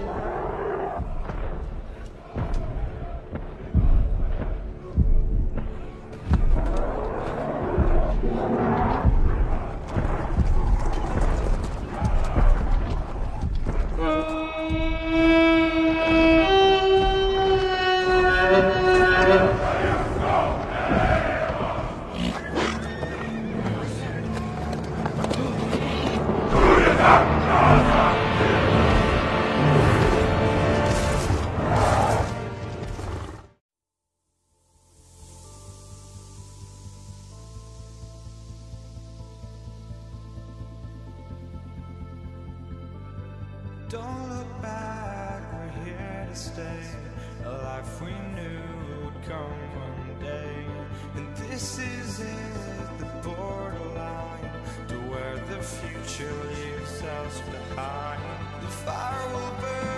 Wow. Don't look back, we're here to stay. A life we knew would come one day. And this is it, the borderline to where the future leaves us behind. The fire will burn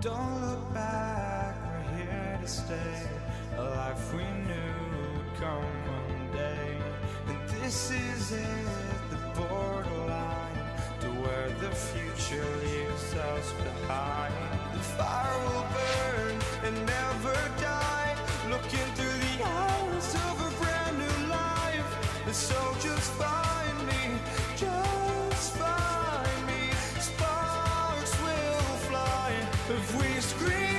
Don't look back, we're here to stay. A life we knew would come one day. And this is it, the borderline to where the future leaves us behind. The fire will burn and never die. If we scream